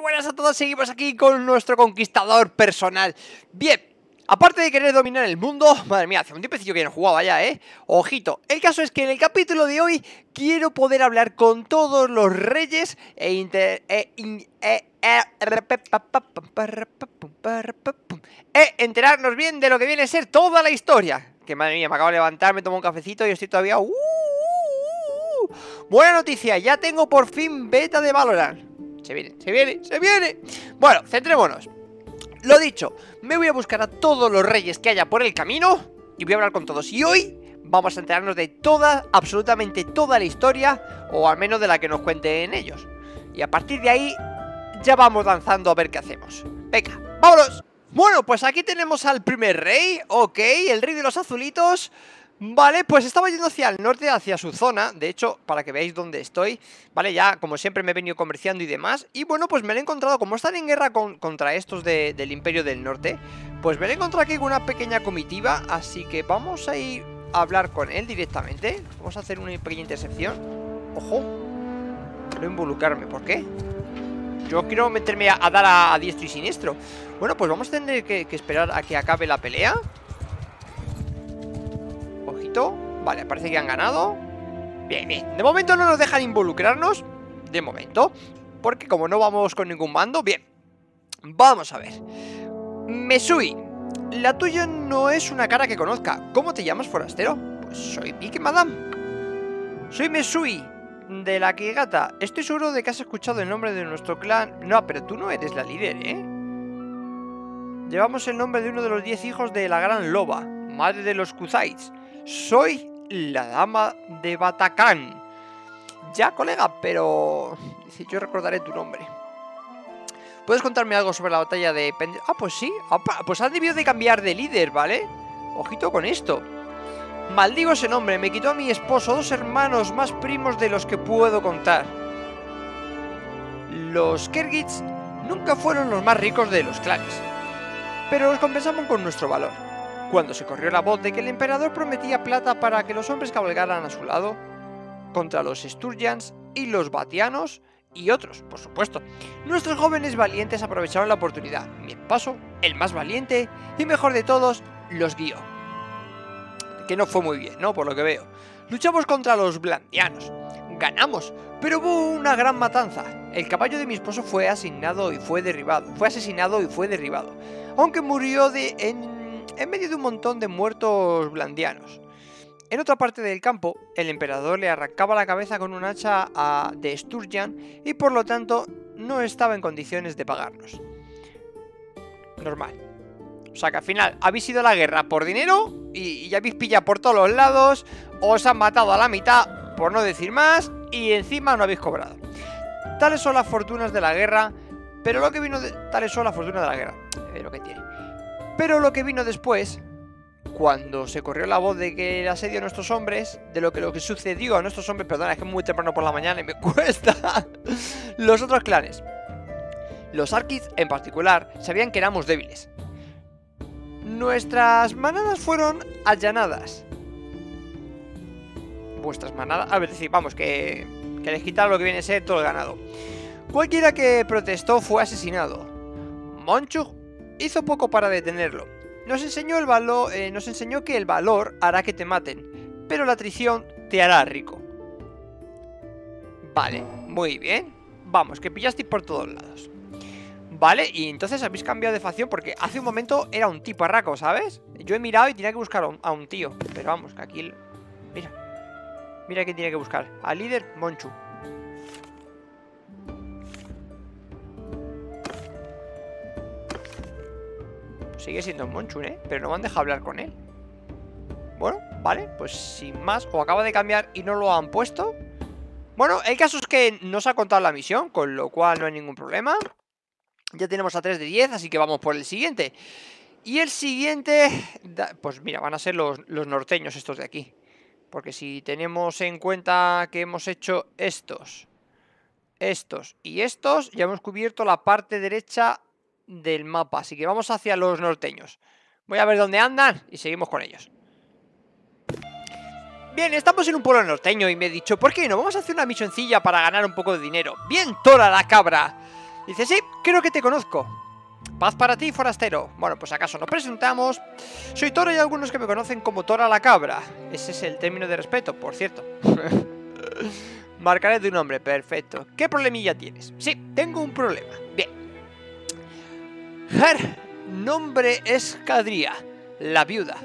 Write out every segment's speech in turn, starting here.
Buenas a todos, seguimos aquí con nuestro conquistador personal Bien, aparte de querer dominar el mundo Madre mía, hace un tiempecillo que no jugaba ya, ¿eh? Ojito, el caso es que en el capítulo de hoy Quiero poder hablar con todos los reyes E enterarnos bien de lo que viene a ser toda la historia Que madre mía, me acabo de levantar, me tomo un cafecito y estoy todavía... ¡Uh! uh, uh! Buena noticia, ya tengo por fin beta de Valorant se viene, se viene, se viene. Bueno, centrémonos. Lo dicho, me voy a buscar a todos los reyes que haya por el camino Y voy a hablar con todos. Y hoy vamos a enterarnos de toda, absolutamente toda la historia O al menos de la que nos cuenten ellos. Y a partir de ahí ya vamos danzando a ver qué hacemos. Venga, vámonos. Bueno, pues aquí tenemos al primer rey. Ok, el rey de los azulitos Vale, pues estaba yendo hacia el norte, hacia su zona. De hecho, para que veáis dónde estoy Vale, ya como siempre me he venido comerciando y demás. Y bueno, pues me lo he encontrado, como están en guerra contra estos del Imperio del Norte Pues me lo he encontrado aquí con una pequeña comitiva. Así que vamos a ir a hablar con él directamente. Vamos a hacer una pequeña intercepción. Ojo Quiero involucrarme, ¿por qué? Yo quiero meterme a, dar a, diestro y siniestro. Bueno, pues vamos a tener que esperar a que acabe la pelea Vale, parece que han ganado. Bien, bien. De momento no nos dejan involucrarnos. De momento. Porque como no vamos con ningún mando Bien. Vamos a ver. Mesui La tuya no es una cara que conozca. ¿Cómo te llamas, forastero? Pues soy Pique Madame. Soy Mesui de la Kigata Estoy seguro de que has escuchado el nombre de nuestro clan. No, pero tú no eres la líder, ¿eh? Llevamos el nombre de uno de los diez hijos de la gran loba Madre de los Kuzaids soy la dama de Batacán. Ya, colega, pero... Yo recordaré tu nombre. ¿Puedes contarme algo sobre la batalla de Ah, pues sí. Pues has debido de cambiar de líder, ¿vale? Ojito con esto. Maldigo ese nombre. Me quitó a mi esposo, dos hermanos más primos de los que puedo contar. Los Kergits nunca fueron los más ricos de los clanes. Pero los compensamos con nuestro valor cuando se corrió la voz de que el emperador prometía plata para que los hombres cabalgaran a su lado contra los Sturgians y los Batianos y otros, por supuesto. Nuestros jóvenes valientes aprovecharon la oportunidad. Mi paso, el más valiente y mejor de todos, los guió. Que no fue muy bien, ¿no? Por lo que veo. Luchamos contra los Blandianos. Ganamos, pero hubo una gran matanza. El caballo de mi esposo fue asignado y fue derribado. Fue asesinado y fue derribado. Aunque murió de en en medio de un montón de muertos blandianos. En otra parte del campo, el emperador le arrancaba la cabeza con un hacha a de Sturgeon y por lo tanto no estaba en condiciones de pagarnos. Normal. O sea que al final habéis ido a la guerra por dinero y, ya habéis pillado por todos los lados, os han matado a la mitad, por no decir más, y encima no habéis cobrado. Tales son las fortunas de la guerra, pero lo que vino de... Tales son las fortunas de la guerra. Eh, lo que tiene. Pero lo que vino después, cuando se corrió la voz de que el asedio a nuestros hombres, de lo que, lo que sucedió a nuestros hombres, perdona, es que es muy temprano por la mañana y me cuesta, los otros clanes. Los Arkids, en particular, sabían que éramos débiles. Nuestras manadas fueron allanadas. Vuestras manadas... A ver, decir, vamos, que, que les quitaron lo que viene a ser todo el ganado. Cualquiera que protestó fue asesinado. Monchuk hizo poco para detenerlo. Nos enseñó, el valor, eh, nos enseñó que el valor hará que te maten, pero la traición te hará rico. Vale, muy bien. Vamos, que pillasteis por todos lados. Vale, y entonces habéis cambiado de facción porque hace un momento era un tipo arraco, ¿sabes? Yo he mirado y tenía que buscar a un, tío. Pero vamos, que aquí... Mira. Mira quién tiene que buscar. Al líder Monchu. Sigue siendo Monchun, ¿eh? Pero no me han dejado hablar con él. Bueno, vale, pues sin más O acaba de cambiar y no lo han puesto. Bueno, el caso es que no se ha contado la misión Con lo cual no hay ningún problema. Ya tenemos a 3 de 10, así que vamos por el siguiente. Y el siguiente Pues mira, van a ser los, los norteños estos de aquí. Porque si tenemos en cuenta que hemos hecho estos estos y estos, ya hemos cubierto la parte derecha del mapa. Así que vamos hacia los norteños. Voy a ver dónde andan y seguimos con ellos. Bien, estamos en un pueblo norteño y me he dicho, ¿por qué no? Vamos a hacer una misioncilla para ganar un poco de dinero. Bien, toda la cabra. Dice, sí, creo que te conozco. Paz para ti, forastero. Bueno, pues acaso nos presentamos. Soy Toro y algunos que me conocen como Tora la Cabra. Ese es el término de respeto, por cierto. Marcaré tu nombre, perfecto. ¿Qué problemilla tienes? Sí, tengo un problema. Bien. Her, nombre es Cadría, la viuda.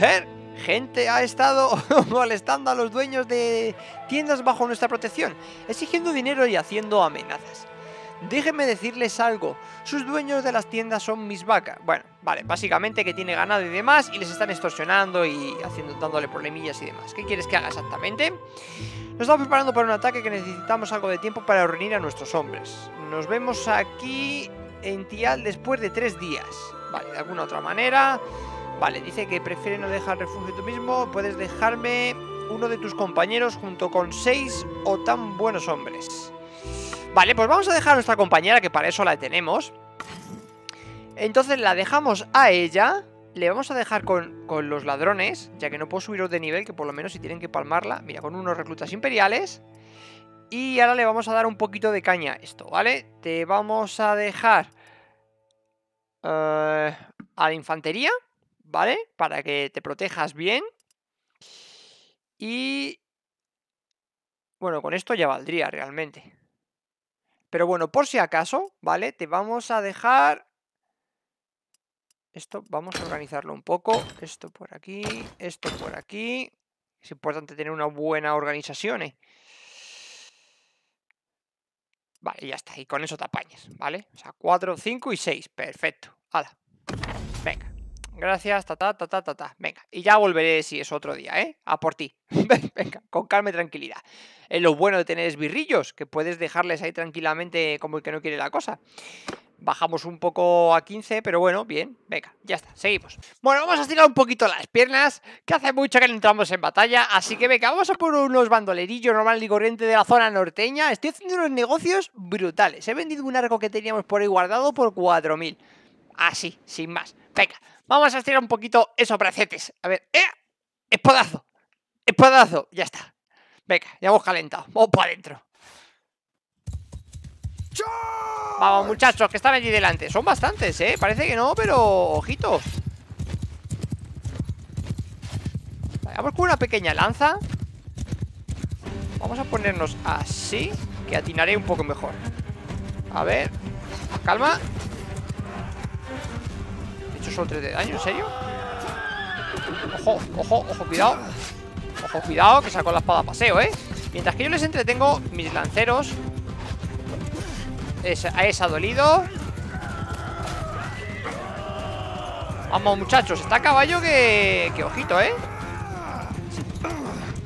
Her, gente ha estado molestando a los dueños de tiendas bajo nuestra protección, exigiendo dinero y haciendo amenazas. Déjenme decirles algo, sus dueños de las tiendas son mis vacas. Bueno, vale, básicamente que tiene ganado y demás y les están extorsionando y haciendo, dándole problemillas y demás. ¿Qué quieres que haga exactamente? Nos estamos preparando para un ataque que necesitamos algo de tiempo para reunir a nuestros hombres. Nos vemos aquí en Tial después de tres días. Vale, de alguna otra manera. Vale, dice que prefiere no dejar refugio tú mismo. Puedes dejarme uno de tus compañeros junto con seis o tan buenos hombres. Vale, pues vamos a dejar a nuestra compañera, que para eso la tenemos. Entonces la dejamos a ella. Le vamos a dejar con, con los ladrones, ya que no puedo subiros de nivel, que por lo menos si tienen que palmarla. Mira, con unos reclutas imperiales. Y ahora le vamos a dar un poquito de caña a esto, ¿vale? Te vamos a dejar uh, a la infantería, ¿vale? Para que te protejas bien. Y... Bueno, con esto ya valdría realmente. Pero bueno, por si acaso, ¿vale? Te vamos a dejar... Esto vamos a organizarlo un poco. Esto por aquí, esto por aquí. Es importante tener una buena organización, ¿eh? Vale, ya está. Y con eso te apañes, ¿vale? O sea, 4, 5 y 6. Perfecto. Hala. Venga. Gracias, ta, ta, ta, ta, ta, ta. Venga, y ya volveré si es otro día, ¿eh? A por ti. Venga, con calma y tranquilidad. Es lo bueno de tener esbirrillos, que puedes dejarles ahí tranquilamente como el que no quiere la cosa. Bajamos un poco a 15, pero bueno, bien. Venga, ya está, seguimos. Bueno, vamos a estirar un poquito las piernas, que hace mucho que no entramos en batalla. Así que venga, vamos a por unos bandolerillos normal y corriente de la zona norteña. Estoy haciendo unos negocios brutales. He vendido un arco que teníamos por ahí guardado por 4.000. Así, sin más. Venga, vamos a estirar un poquito esos bracetes. A ver, ¡eh! ¡Espadazo! ¡Espadazo! Ya está. Venga, ya hemos calentado. Vamos para adentro. Vamos, muchachos, que están allí delante. Son bastantes, ¿eh? Parece que no, pero... Ojito. vamos con una pequeña lanza. Vamos a ponernos así, que atinaré un poco mejor. A ver. Calma solo 3 de daño, ¿en serio? Ojo, ojo, ojo, cuidado Ojo, cuidado, que saco la espada a paseo, ¿eh? Mientras que yo les entretengo mis lanceros A esa dolido Vamos, muchachos, está a caballo que... Que ojito, ¿eh?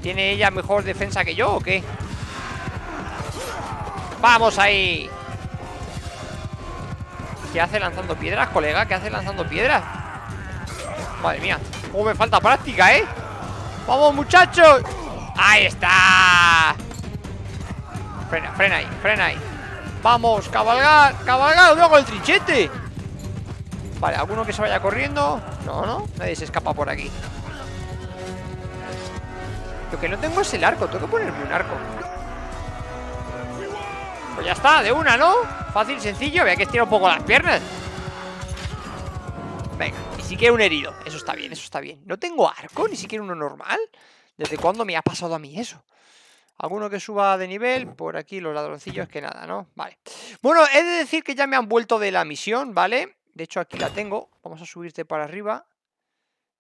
¿Tiene ella mejor defensa que yo o qué? ¡Vamos ahí! ¿Qué hace lanzando piedras, colega? ¿Qué hace lanzando piedras? Madre mía ¿Cómo me falta práctica, eh? ¡Vamos, muchachos! ¡Ahí está! Frena, frena ahí, frena ahí Vamos, cabalgar, cabalgar Luego el trinchete Vale, ¿alguno que se vaya corriendo? No, no, nadie se escapa por aquí Lo que no tengo es el arco Tengo que ponerme un arco Pues ya está, de una, ¿no? Fácil, sencillo, había que estirar un poco las piernas Venga, ni siquiera un herido Eso está bien, eso está bien ¿No tengo arco? ¿Ni siquiera uno normal? ¿Desde cuándo me ha pasado a mí eso? ¿Alguno que suba de nivel? Por aquí los ladroncillos que nada, ¿no? Vale Bueno, he de decir que ya me han vuelto de la misión, ¿vale? De hecho aquí la tengo Vamos a subirte para arriba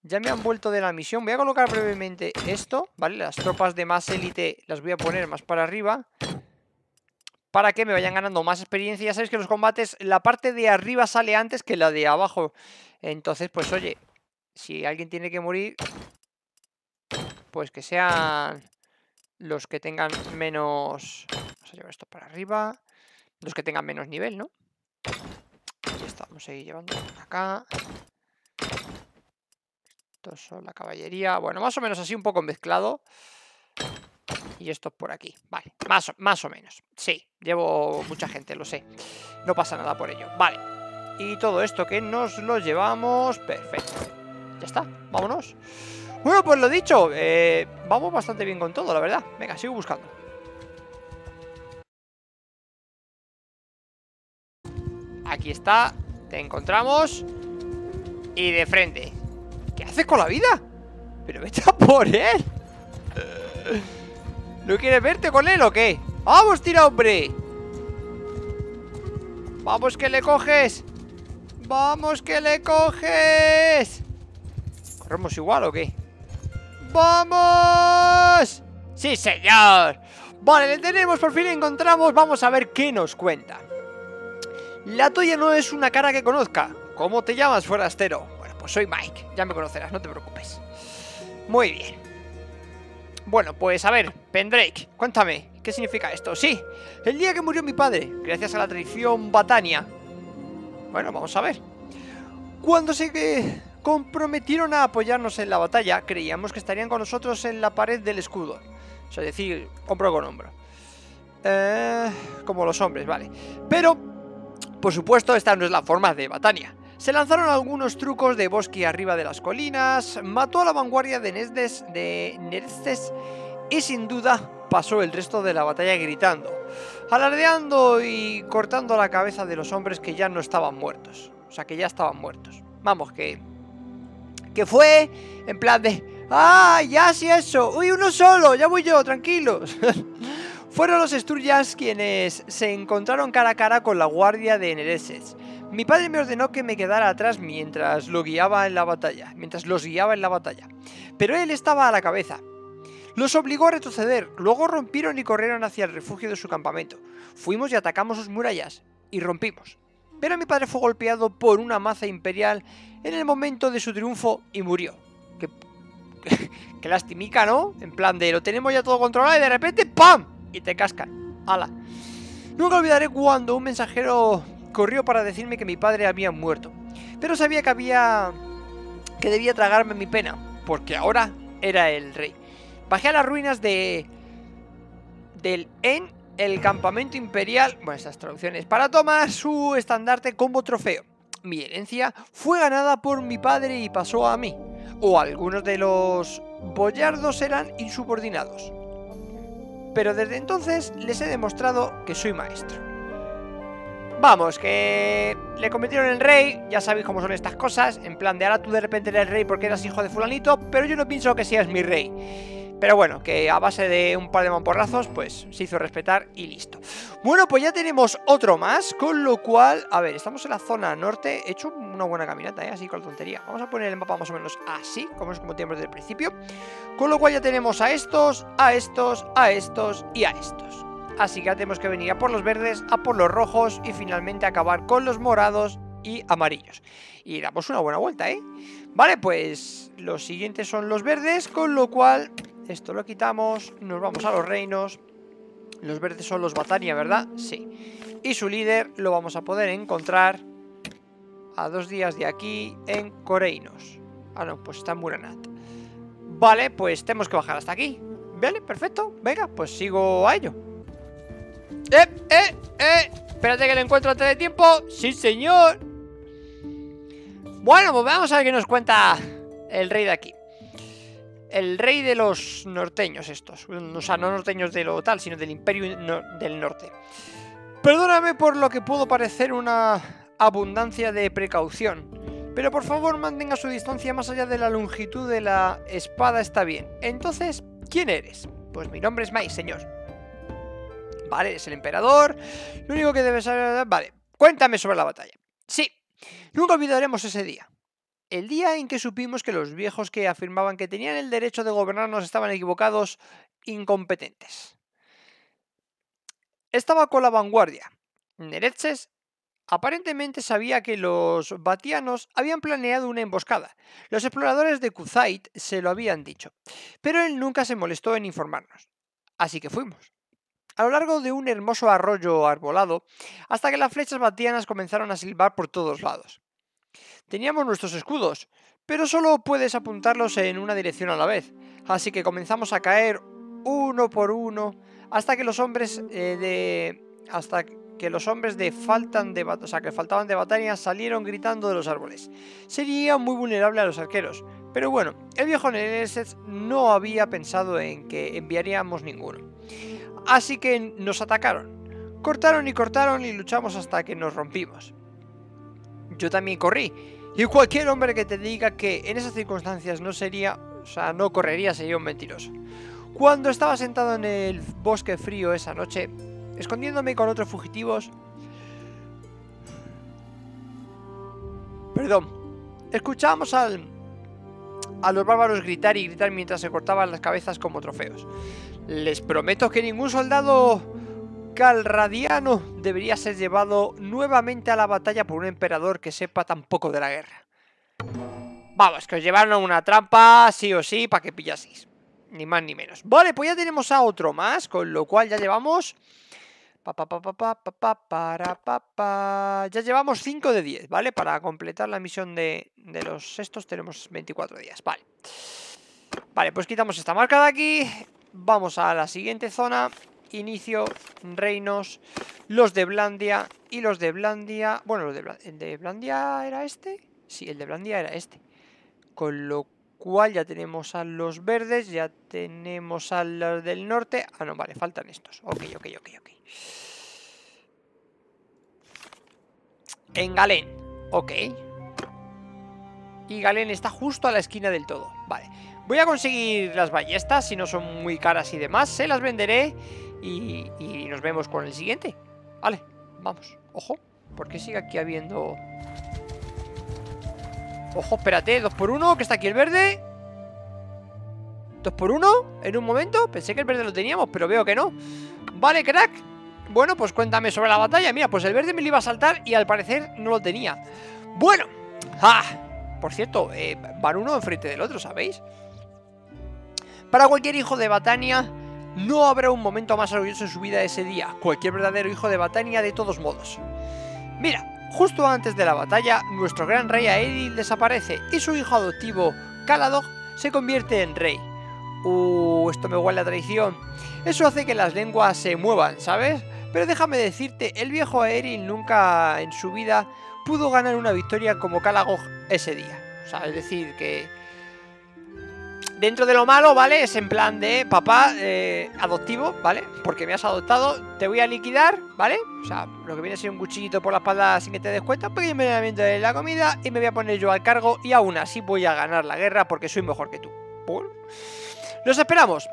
ya me han vuelto de la misión. Voy a colocar brevemente esto, ¿vale? Las tropas de más élite las voy a poner más para arriba para que me vayan ganando más experiencia. Ya sabéis que los combates, la parte de arriba sale antes que la de abajo. Entonces, pues oye, si alguien tiene que morir, pues que sean los que tengan menos... Vamos a llevar esto para arriba. Los que tengan menos nivel, ¿no? Ya está, vamos a seguir llevando acá. Esto son la caballería. Bueno, más o menos así, un poco mezclado. Y esto por aquí, vale, más o, más o menos Sí, llevo mucha gente, lo sé No pasa nada por ello, vale Y todo esto que nos lo llevamos Perfecto, ya está, vámonos Bueno, pues lo dicho eh, Vamos bastante bien con todo, la verdad Venga, sigo buscando Aquí está. Te encontramos. Y de frente. ¿Qué haces con la vida? Pero vete a por él. ¿No quieres verte con él o qué? ¡Vamos, tira, hombre! ¡Vamos que le coges! ¡Vamos que le coges! ¿Corremos igual o qué? ¡Vamos! ¡Sí, señor! Vale, le tenemos, por fin encontramos Vamos a ver qué nos cuenta La tuya no es una cara que conozca ¿Cómo te llamas, forastero? Bueno, pues soy Mike, ya me conocerás, no te preocupes Muy bien Bueno, pues a ver, Pendrake, cuéntame ¿Qué significa esto? Sí, el día que murió mi padre Gracias a la tradición Batania Bueno, vamos a ver Cuando se comprometieron a apoyarnos en la batalla, creíamos que estarían con nosotros en la pared del escudo. O sea, decir, hombro con hombro. Eh, como los hombres, vale. Pero, por supuesto, esta no es la forma de Batania. Se lanzaron algunos trucos de bosque arriba de las colinas, mató a la vanguardia de Nesdes, de Nerestes y sin duda pasó el resto de la batalla gritando, alardeando y cortando la cabeza de los hombres que ya no estaban muertos. O sea, que ya estaban muertos. Vamos, que que fue en plan de... ¡Ah, ya sí eso! ¡Uy, uno solo! ¡Ya voy yo, tranquilos! Fueron los Sturgians quienes se encontraron cara a cara con la guardia de Nereses. Mi padre me ordenó que me quedara atrás mientras lo guiaba en la batalla, mientras los guiaba en la batalla. Pero él estaba a la cabeza. Los obligó a retroceder, luego rompieron y corrieron hacia el refugio de su campamento. Fuimos y atacamos sus murallas, y rompimos. Pero mi padre fue golpeado por una maza imperial en el momento de su triunfo y murió. Qué, qué, lastimica, ¿no? En plan de lo tenemos ya todo controlado y de repente ¡PAM! Y te cascan. ¡Hala! Nunca olvidaré cuando un mensajero corrió para decirme que mi padre había muerto. Pero sabía que había... que debía tragarme mi pena, porque ahora era el rey. Bajé a las ruinas de... del En el campamento imperial, bueno, estas traducciones, para tomar su estandarte como trofeo mi herencia fue ganada por mi padre y pasó a mí, o algunos de los boyardos eran insubordinados. Pero desde entonces les he demostrado que soy maestro. Vamos, que le cometieron el rey, ya sabéis cómo son estas cosas, en plan de ahora tú de repente eres rey porque eras hijo de fulanito, pero yo no pienso que seas mi rey. Pero bueno, que a base de un par de mamporrazos, pues se hizo respetar y listo. Bueno, pues ya tenemos otro más, con lo cual, a ver, estamos en la zona norte. He hecho una buena caminata, ¿eh? Así con la tontería. Vamos a poner el mapa más o menos así, como es como tenemos desde el principio. Con lo cual ya tenemos a estos, a estos, a estos y a estos. Así que ya tenemos que venir a por los verdes, a por los rojos y finalmente acabar con los morados y amarillos. Y damos una buena vuelta, ¿eh? Vale, pues los siguientes son los verdes, con lo cual esto lo quitamos, nos vamos a los reinos. Los verdes son los Batania, ¿verdad? Sí. Y su líder lo vamos a poder encontrar a dos días de aquí en Coreinos. Ah, no, pues está en Muranat. Vale, pues tenemos que bajar hasta aquí. Vale, perfecto. Venga, pues sigo a ello. ¡Eh, eh, eh! Espérate que lo encuentro antes de tiempo. ¡Sí, señor! Bueno, pues vamos a ver qué nos cuenta el rey de aquí el rey de los norteños estos. O sea, no norteños de lo tal, sino del imperio del norte. Perdóname por lo que pudo parecer una abundancia de precaución. Pero por favor mantenga su distancia más allá de la longitud de la espada está bien. Entonces, ¿quién eres? Pues mi nombre es Mai, señor. Vale, es el emperador. Lo único que debes saber... Vale, cuéntame sobre la batalla. Sí, nunca olvidaremos ese día el día en que supimos que los viejos que afirmaban que tenían el derecho de gobernarnos estaban equivocados, incompetentes. Estaba con la vanguardia. Neretzes aparentemente sabía que los batianos habían planeado una emboscada. Los exploradores de Kuzait se lo habían dicho, pero él nunca se molestó en informarnos. Así que fuimos. A lo largo de un hermoso arroyo arbolado, hasta que las flechas batianas comenzaron a silbar por todos lados. Teníamos nuestros escudos, pero solo puedes apuntarlos en una dirección a la vez, así que comenzamos a caer uno por uno hasta que los hombres eh, de hasta que los hombres de faltan de o sea, que faltaban de batalla salieron gritando de los árboles. Sería muy vulnerable a los arqueros, pero bueno, el viejo Nereses no había pensado en que enviaríamos ninguno. Así que nos atacaron. Cortaron y cortaron y luchamos hasta que nos rompimos. yo también corrí. Y cualquier hombre que te diga que en esas circunstancias no sería, o sea, no correría, sería un mentiroso. Cuando estaba sentado en el bosque frío esa noche, escondiéndome con otros fugitivos... Perdón. Escuchábamos a los bárbaros gritar y gritar mientras se cortaban las cabezas como trofeos. Les prometo que ningún soldado calradiano debería ser llevado nuevamente a la batalla por un emperador que sepa tan poco de la guerra. Vamos, que os llevaron a una trampa sí o sí para que pillaseis. Ni más ni menos. Vale, pues ya tenemos a otro más, con lo cual ya llevamos... Ya llevamos 5 de 10, ¿vale? Para completar la misión de, de los estos tenemos 24 días, vale. Vale, pues quitamos esta marca de aquí. Vamos a la siguiente zona. Inicio, reinos, los de Blandia y los de Blandia... Bueno, los de Blandia, ¿el de Blandia era este? Sí, el de Blandia era este. Con lo cual ya tenemos a los verdes, ya tenemos a los del norte. Ah, no, vale, faltan estos. Ok, ok, ok, ok. En Galén, ok. Y Galén está justo a la esquina del todo. Vale. Voy a conseguir las ballestas, si no son muy caras y demás. Se las venderé y, nos vemos con el siguiente. Vale, vamos. Ojo, porque sigue aquí habiendo... Ojo, espérate, dos por uno, que está aquí el verde Dos por uno, en un momento Pensé que el verde lo teníamos, pero veo que no Vale, crack Bueno, pues cuéntame sobre la batalla Mira, pues el verde me lo iba a saltar y al parecer no lo tenía Bueno ¡Ah! Por cierto, eh, van uno enfrente del otro, ¿sabéis? Para cualquier hijo de Batania No habrá un momento más orgulloso en su vida ese día Cualquier verdadero hijo de Batania de todos modos Mira, Justo antes de la batalla, nuestro gran rey Aedil desaparece y su hijo adoptivo, Caladog, se convierte en rey. Uh, esto me huele a traición. Eso hace que las lenguas se muevan, ¿sabes? Pero déjame decirte, el viejo Aeril nunca en su vida pudo ganar una victoria como Calagog ese día. O sea, es decir, que dentro de lo malo, ¿vale? Es en plan de papá eh, adoptivo, ¿vale? Porque me has adoptado, te voy a liquidar, ¿vale? O sea, lo que viene a ser un cuchillito por la espalda sin que te des cuenta, pequeño envenenamiento de la comida y me voy a poner yo al cargo y aún así voy a ganar la guerra porque soy mejor que tú. ¿Por? Los esperamos.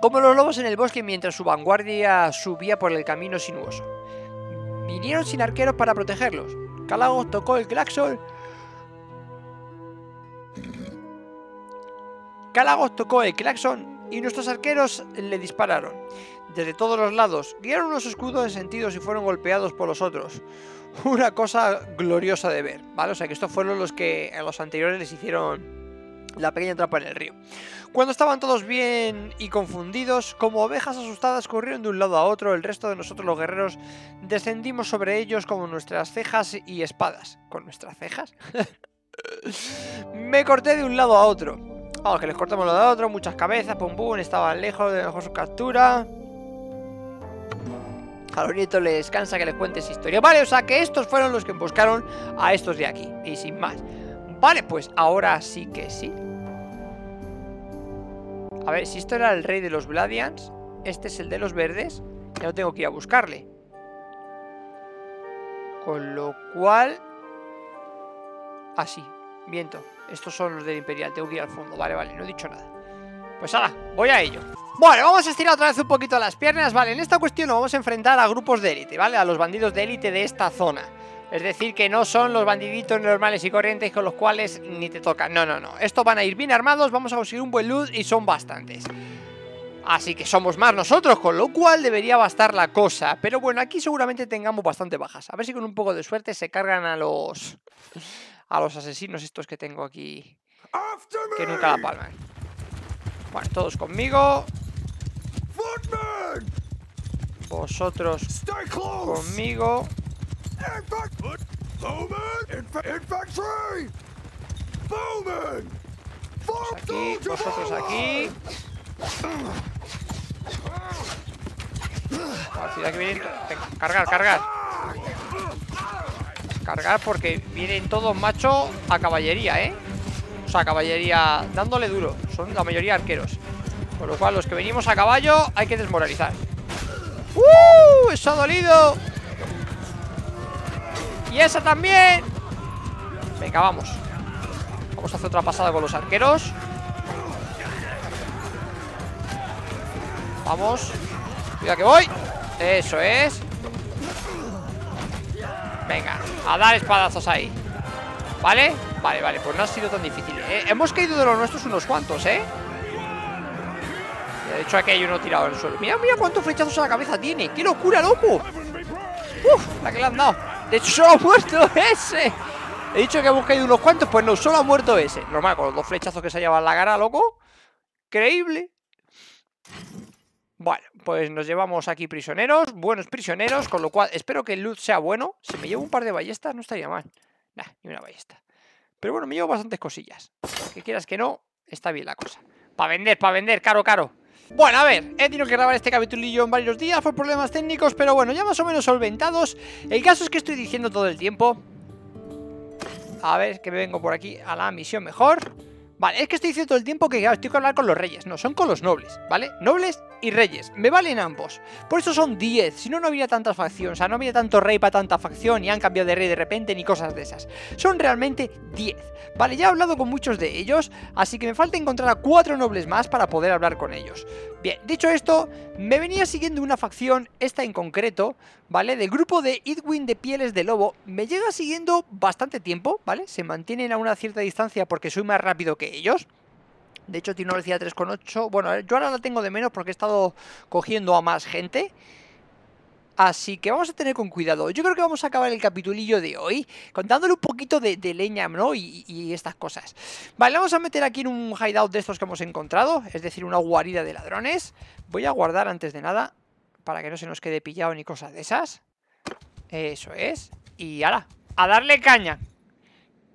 Como los lobos en el bosque mientras su vanguardia subía por el camino sinuoso. Vinieron sin arqueros para protegerlos. Calagos tocó el claxon Calagos tocó el claxon y nuestros arqueros le dispararon. Desde todos los lados, guiaron unos escudos sentidos y fueron golpeados por los otros. Una cosa gloriosa de ver, ¿vale? O sea que estos fueron los que a los anteriores les hicieron la pequeña trampa en el río. Cuando estaban todos bien y confundidos, como ovejas asustadas corrieron de un lado a otro, el resto de nosotros los guerreros descendimos sobre ellos como nuestras cejas y espadas. ¿Con nuestras cejas? Me corté de un lado a otro. Vamos, que les cortamos lo de otro, muchas cabezas, pum pum, estaban lejos de mejor su captura. A los nietos les cansa que les cuentes historia. Vale, o sea que estos fueron los que buscaron a estos de aquí. Y sin más. Vale, pues ahora sí que sí. A ver, si esto era el rey de los Vladians, este es el de los verdes, ya no tengo que ir a buscarle. Con lo cual... Así, viento. Estos son los del Imperial, tengo que ir al fondo Vale, vale, no he dicho nada Pues ahora, voy a ello Bueno, vamos a estirar otra vez un poquito las piernas Vale, en esta cuestión nos vamos a enfrentar a grupos de élite ¿Vale? A los bandidos de élite de esta zona es decir, que no son los bandiditos normales y corrientes con los cuales ni te tocan. No, no, no. Estos van a ir bien armados, vamos a conseguir un buen loot y son bastantes. Así que somos más nosotros, con lo cual debería bastar la cosa. Pero bueno, aquí seguramente tengamos bastante bajas. A ver si con un poco de suerte se cargan a los a los asesinos estos que tengo aquí que nunca la palman. Bueno, todos conmigo. Vosotros conmigo. aquí, vosotros aquí. cargar, cargar. Cargar porque vienen todos machos a caballería, ¿eh? O sea, caballería dándole duro. Son la mayoría arqueros. Con lo cual los que venimos a caballo hay que desmoralizar. ¡Uh! ¡Eso ha dolido! Y esa también. Venga, vamos. Vamos a hacer otra pasada con los arqueros. Vamos. Cuidado que voy. Eso es Venga, a dar espadazos ahí ¿Vale? Vale, vale, pues no ha sido tan difícil ¿eh? Hemos caído de los nuestros unos cuantos, ¿eh? De hecho aquí hay uno tirado en el suelo Mira, mira cuántos flechazos a la cabeza tiene ¡Qué locura, loco! Uf, la que le han dado De hecho solo ha muerto ese He dicho que hemos caído unos cuantos Pues no, solo ha muerto ese Normal, con los dos flechazos que se ha la cara, loco Creíble bueno, pues nos llevamos aquí prisioneros, buenos prisioneros, con lo cual espero que el loot sea bueno. Si me llevo un par de ballestas no estaría mal. Nah, ni una ballesta. Pero bueno, me llevo bastantes cosillas. Que quieras que no, está bien la cosa. Para vender, para vender, caro, caro. Bueno, a ver, he tenido que grabar este capitulillo en varios días por problemas técnicos, pero bueno, ya más o menos solventados. El caso es que estoy diciendo todo el tiempo. A ver, que me vengo por aquí a la misión mejor. Vale, es que estoy diciendo todo el tiempo que estoy con hablar con los reyes. No, son con los nobles, ¿vale? Nobles y reyes. Me valen ambos. Por eso son 10. Si no, no habría tantas facciones. O sea, no habría tanto rey para tanta facción. Y han cambiado de rey de repente, ni cosas de esas. Son realmente 10. Vale, ya he hablado con muchos de ellos. Así que me falta encontrar a cuatro nobles más para poder hablar con ellos. Bien, dicho esto, me venía siguiendo una facción, esta en concreto, ¿vale? Del grupo de Edwin de Pieles de Lobo. Me llega siguiendo bastante tiempo, ¿vale? Se mantienen a una cierta distancia porque soy más rápido que ellos. De hecho, tiene una velocidad 3,8. Bueno, yo ahora la tengo de menos porque he estado cogiendo a más gente. Así que vamos a tener con cuidado. Yo creo que vamos a acabar el capitulillo de hoy contándole un poquito de, leña, ¿no? Y, estas cosas. Vale, vamos a meter aquí en un hideout de estos que hemos encontrado, es decir, una guarida de ladrones. Voy a guardar antes de nada para que no se nos quede pillado ni cosas de esas. Eso es. Y ahora, a darle caña.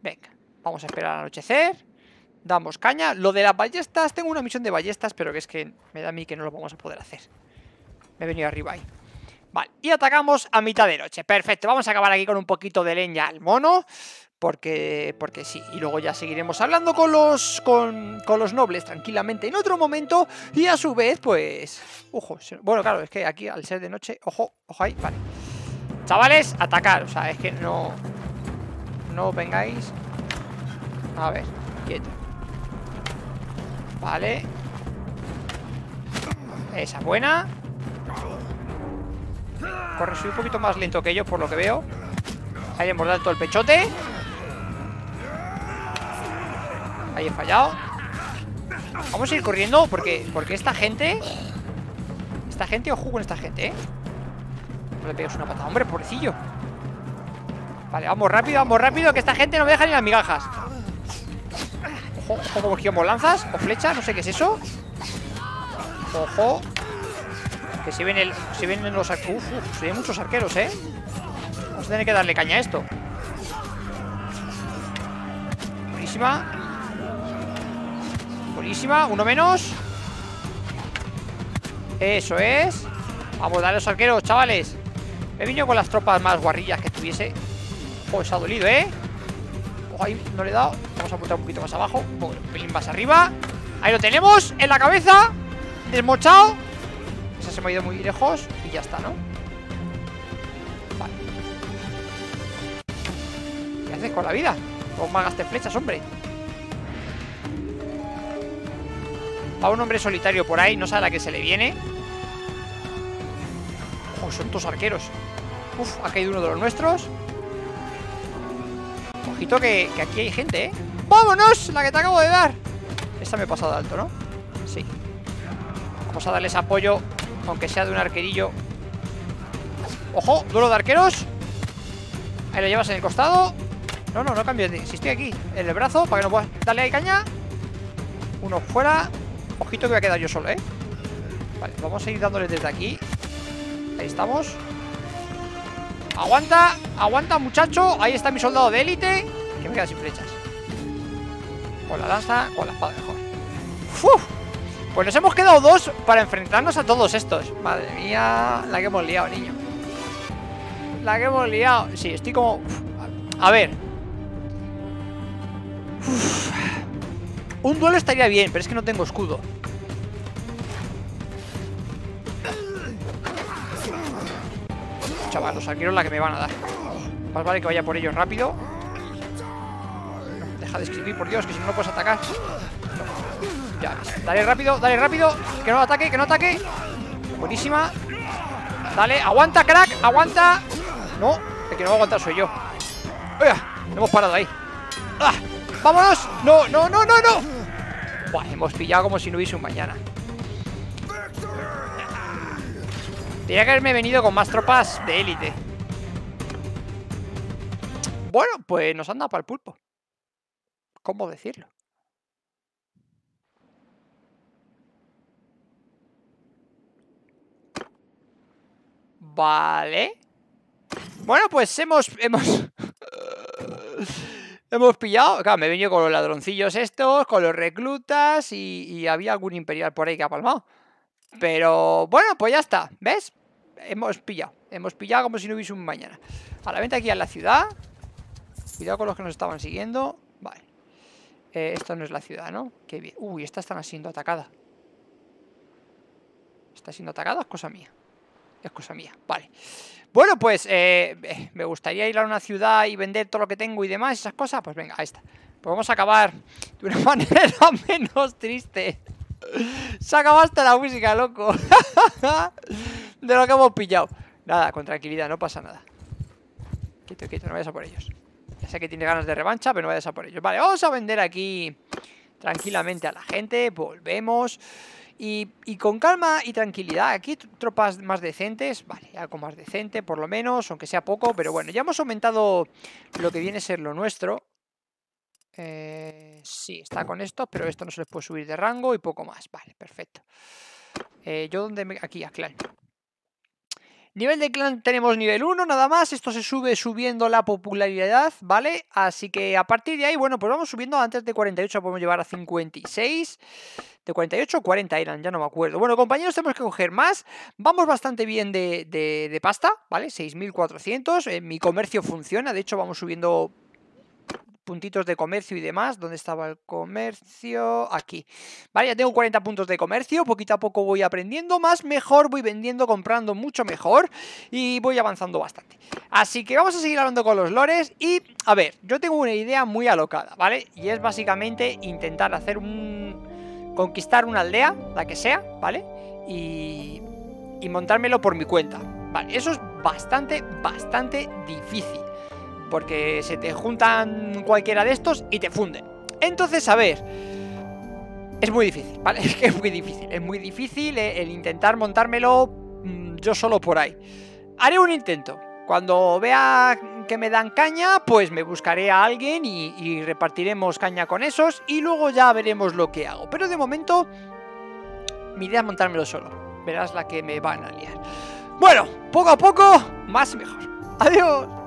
Venga, vamos a esperar al anochecer. Damos caña. Lo de las ballestas, tengo una misión de ballestas, pero que es que me da a mí que no lo vamos a poder hacer. Me he venido arriba ahí. Vale, y atacamos a mitad de noche. Perfecto, vamos a acabar aquí con un poquito de leña al mono. Porque, porque sí, y luego ya seguiremos hablando con los, con, con los nobles tranquilamente en otro momento. Y a su vez, pues... Ojo, bueno, claro, es que aquí al ser de noche... Ojo, ojo ahí, vale. Chavales, atacar, o sea, es que no... No vengáis... A ver, quieto. Vale. Esa buena. Corre, soy un poquito más lento que yo, por lo que veo. Ahí hemos dado todo el pechote. Ahí he fallado. Vamos a ir corriendo porque, porque esta gente... Esta gente, ojo con esta gente, ¿eh? No le pegas una patada. Hombre, pobrecillo. Vale, vamos rápido, vamos rápido Que esta gente no me deja ni las migajas Ojo, ojo, cogíamos lanzas o flechas, no sé qué es eso Ojo que si vienen, si vienen los arqueros. Uf, uf, muchos arqueros, ¿eh? Vamos a tener que darle caña a esto. Buenísima. Buenísima. Uno menos. Eso es. Vamos a darle a los arqueros, chavales. Me vino con las tropas más guarrillas que tuviese. Oh, se ha dolido, ¿eh? Ojo, ahí no le he dado. Vamos a apuntar un poquito más abajo. Un pelín más arriba. Ahí lo tenemos. En la cabeza. Desmochado. Esa se me ha ido muy lejos y ya está, ¿no? Vale. ¿Qué haces con la vida? Con más de flechas, hombre. Va un hombre solitario por ahí, no sabe a la que se le viene. Oh, son dos arqueros. Uf, ha caído uno de los nuestros. Ojito que, aquí hay gente, ¿eh? ¡Vámonos! La que te acabo de dar. Esta me he pasado alto, ¿no? Sí. Vamos a darles apoyo aunque sea de un arquerillo ¡Ojo! Duelo de arqueros Ahí lo llevas en el costado No, no, no cambies Si estoy aquí En el brazo Para que no puedas darle ahí caña Uno fuera Ojito que voy a quedar yo solo, ¿eh? Vale, vamos a ir dándole desde aquí Ahí estamos Aguanta, aguanta muchacho. Ahí está mi soldado de élite Que me queda sin flechas. Con la lanza, con la espada mejor. ¡Uf! Pues nos hemos quedado dos para enfrentarnos a todos estos. Madre mía, la que hemos liado, niño. La que hemos liado. Sí, estoy como... A ver. Un duelo estaría bien, pero es que no tengo escudo Chaval, los arqueros la que me van a dar Más vale que vaya por ellos rápido Deja de escribir, por Dios, que si no, no puedes atacar. Ya. Dale rápido, dale rápido. Que no ataque, que no ataque. Buenísima. Dale, aguanta, crack, aguanta. No, el que no va a aguantar soy yo. Oiga, hemos parado ahí. ¡Ah! ¡Vámonos! ¡No, no, no, no, no! Buah, hemos pillado como si no hubiese un mañana. Tenía que haberme venido con más tropas de élite. Bueno, pues nos han dado para el pulpo. ¿Cómo decirlo? Vale. Bueno, pues hemos... Hemos, hemos pillado... Claro, me he venido con los ladroncillos estos, con los reclutas y, y había algún imperial por ahí que ha palmado. Pero bueno, pues ya está, ¿ves? Hemos pillado, hemos pillado como si no hubiese un mañana. A la venta aquí en la ciudad. Cuidado con los que nos estaban siguiendo. Vale. Eh, Esto no es la ciudad, ¿no? Qué bien. Uy, esta está siendo atacada. ¿Está siendo atacada? Es cosa mía. Es cosa mía, vale. Bueno, pues eh, eh, me gustaría ir a una ciudad y vender todo lo que tengo y demás Esas cosas, pues venga, ahí está. Pues vamos a acabar de una manera menos triste. Se acabó hasta la música, loco De lo que hemos pillado Nada, con tranquilidad, no pasa nada Quieto, quieto, no vayas a por ellos Ya sé que tiene ganas de revancha, pero no vayas a por ellos Vale, vamos a vender aquí Tranquilamente a la gente, volvemos y, y, con calma y tranquilidad Aquí tropas más decentes Vale, algo más decente por lo menos Aunque sea poco, pero bueno, ya hemos aumentado Lo que viene a ser lo nuestro eh, sí, está con esto, pero esto no se les puede subir de rango y poco más. Vale, perfecto. Eh, yo donde me... Aquí, a clan. Nivel de clan tenemos nivel 1 nada más, esto se sube subiendo la popularidad, ¿vale? Así que a partir de ahí, bueno, pues vamos subiendo, antes de 48 podemos llevar a 56, de 48 o 40 eran, ya no me acuerdo. Bueno, compañeros, tenemos que coger más, vamos bastante bien de, de pasta, ¿vale? 6.400, eh, mi comercio funciona, de hecho vamos subiendo puntitos de comercio y demás. ¿Dónde estaba el comercio? Aquí. Vale, ya tengo 40 puntos de comercio. Poquito a poco voy aprendiendo más, mejor, voy vendiendo, comprando mucho mejor y voy avanzando bastante. Así que vamos a seguir hablando con los lores y, a ver, yo tengo una idea muy alocada, ¿vale? Y es básicamente intentar hacer un... conquistar una aldea, la que sea, ¿vale? Y... y montármelo por mi cuenta. Vale, eso es bastante, bastante difícil porque se te juntan cualquiera de estos y te funden. Entonces, a ver, es muy difícil, ¿vale? Es que es muy difícil, es muy difícil el intentar montármelo mm, yo solo por ahí. Haré un intento. Cuando vea que me dan caña, pues me buscaré a alguien y, y repartiremos caña con esos y luego ya veremos lo que hago. Pero de momento, mi idea es montármelo solo. Verás la que me van a liar. Bueno, poco a poco, más y mejor. Adiós.